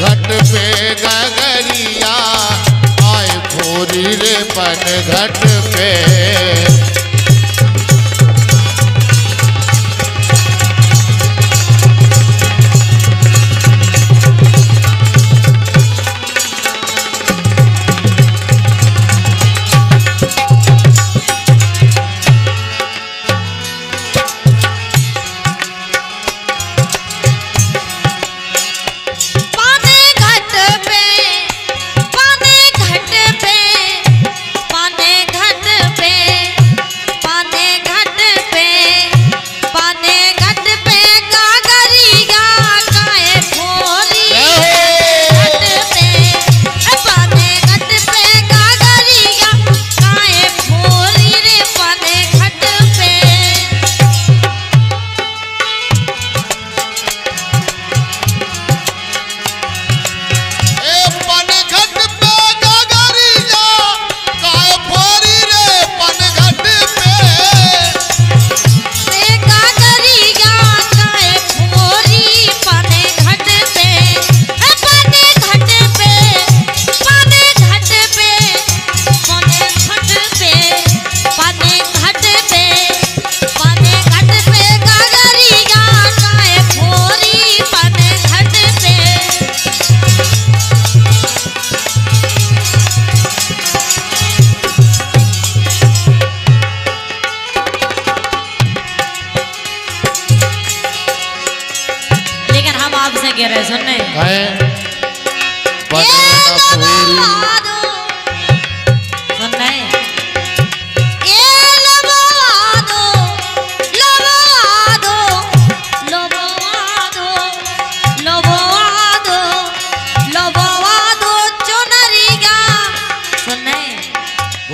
घट पे गगरिया आए भोरी रे पन घट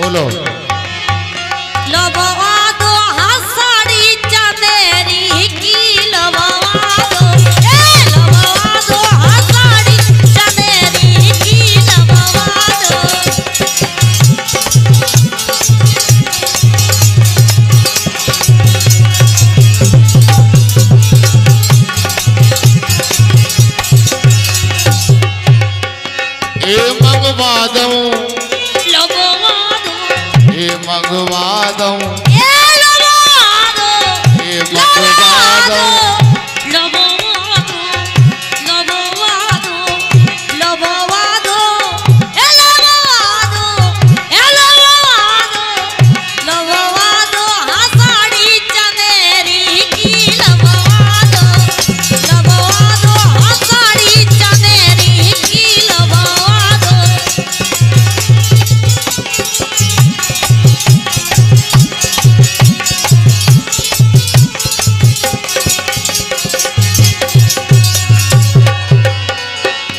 Manolo. cada um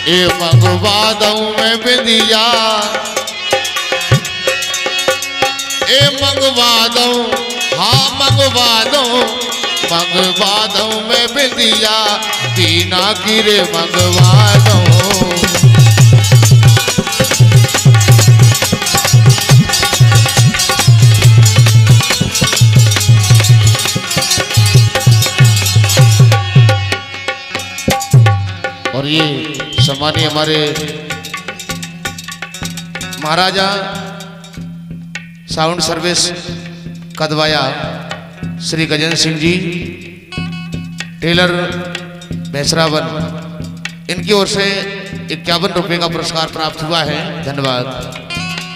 ए मंगवा दऊ मैं बिंदिया। ए मंगवा दऊ हाँ मंगवा दऊ मंगवा दऊ मैं बिंदिया। दीना गिरे रे मंगवा दऊ। माने हमारे Maharaja sound service Kadwaya Shri Gajan Singh ji, Taylor Bhaisrawan इनकी ओर से इक्यावन रुपये का पुरस्कार प्राप्त हुआ है। धन्यवाद।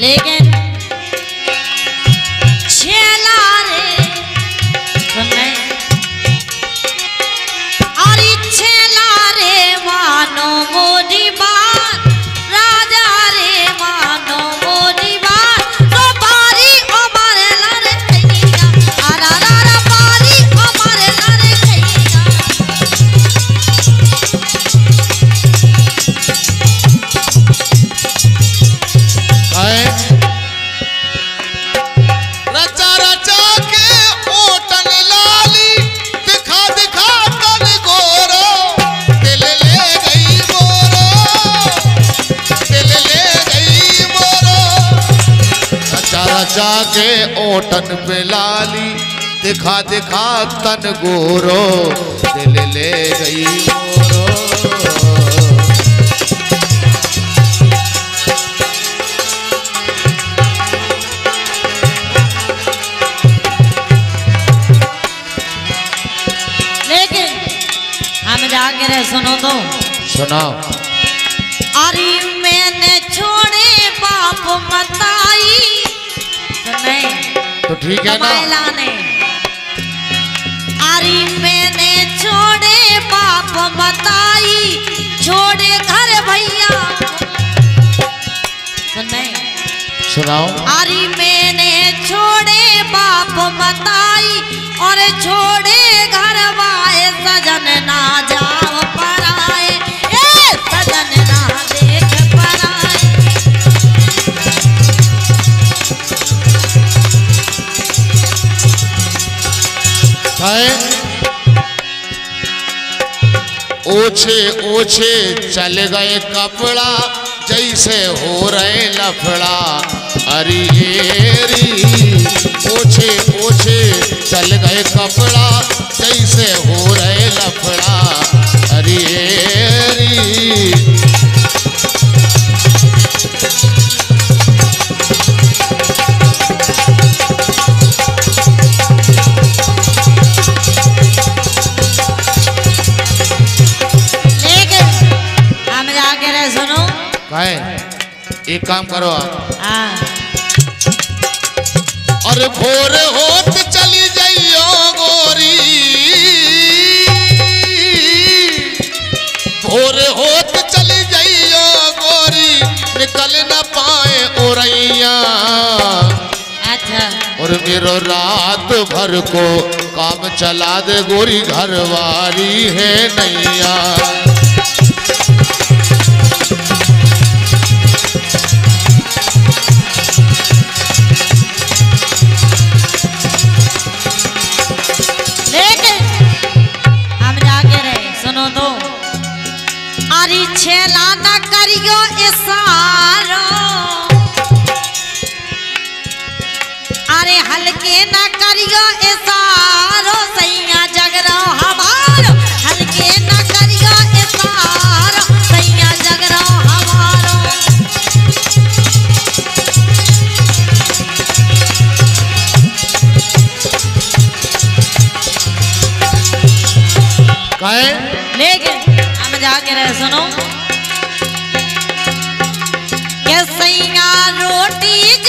लेकिन मानो मोरी जाके ओटन पे लाली। दिखा दिखा तन गोरो। दिल ले गई सुनो तो। सुनाओ। अरे मैंने छोड़े बाप मत सुने तो ठीक है ना? कमाइला अरे मैंने छोड़े बाप मताई छोड़े घर भैया। सुने सुनाओ। अरे मैंने छोड़े बाप मताई और छोड़े घर वाए सजन ना जाओ है ओछे ओछे, चल गए कपड़ा, जैसे हो रहे लफड़ा। अरे ओछे ओछे, चल गए कपड़ा, जैसे हो रहे लफड़ा। अरिएरी एक काम करो आप। हाँ। और भोर होत चली जाइयो गोरी। भोर होत चली जाइयो गोरी निकल न पाए ओरैया। अच्छा। और मेरो रात भर को काम चला दे गोरी घरवारी है नैया। करियो इशारो। अरे हल्के न करियो इशारो सैया जगरो हमारो। हल्के न करियो इशारो सैया जगरो हमारो। कहे? लेकिन हम जाके रहे सुनो। रोटी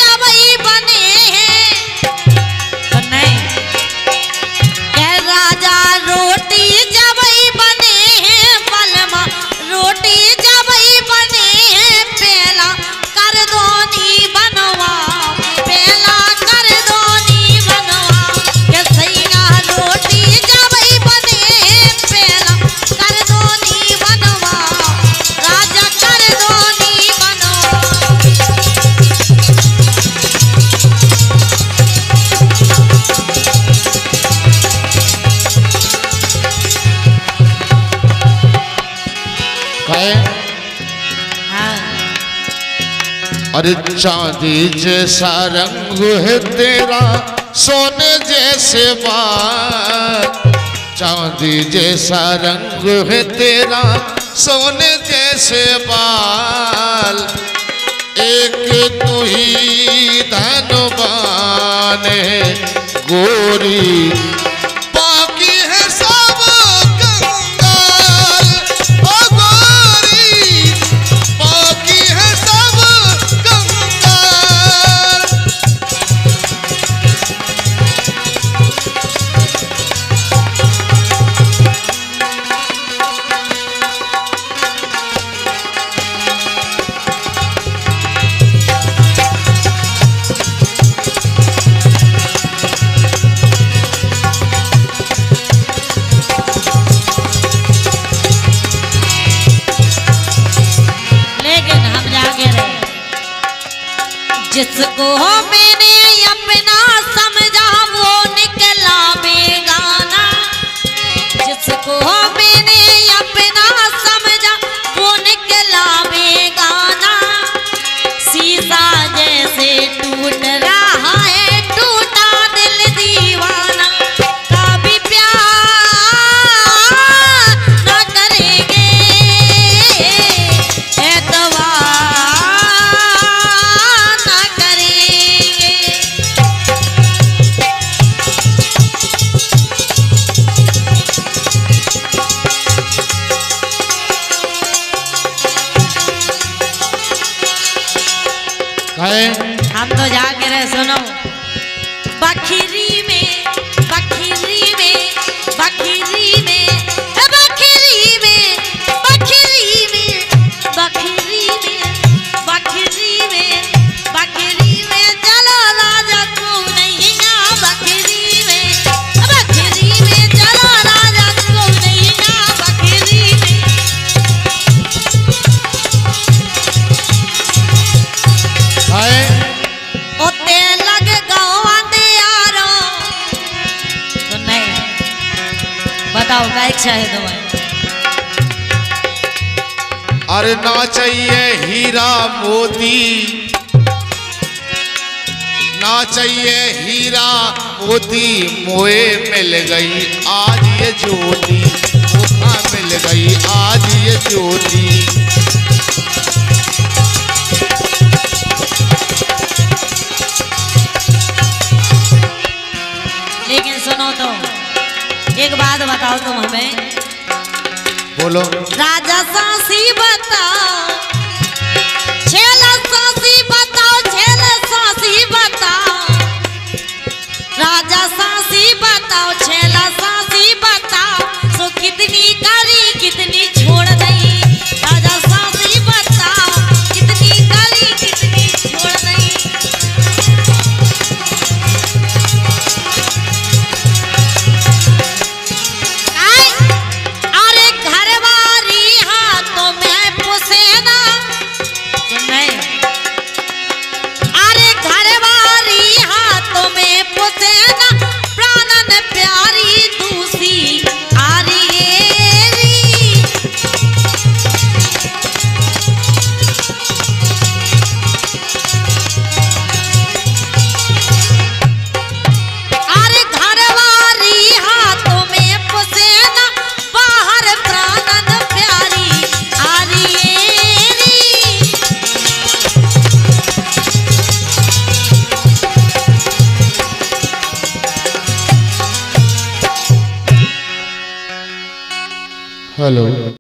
अरे चांदी जैसा रंग है तेरा, सोने जैसे बाल चांदी जैसा रंग है तेरा, सोने जैसे बाल एक तू ही धनवान है, गोरी जिसको मैंने अपना समझा, वो निकला बेगाना जिसको मैंने अपना समझा, वो निकला बेगाना शीशा जैसे टूट रहा सुनो बखरी में अच्छा है दवाई अरे ना चाहिए हीरा मोती। ना चाहिए हीरा मोती, मोए मिल गई आज ये ज्योति मिल गई आज ये ज्योति। एक बात बताओ तुम हमें। बोलो। राजा सासी बताओ। Hello.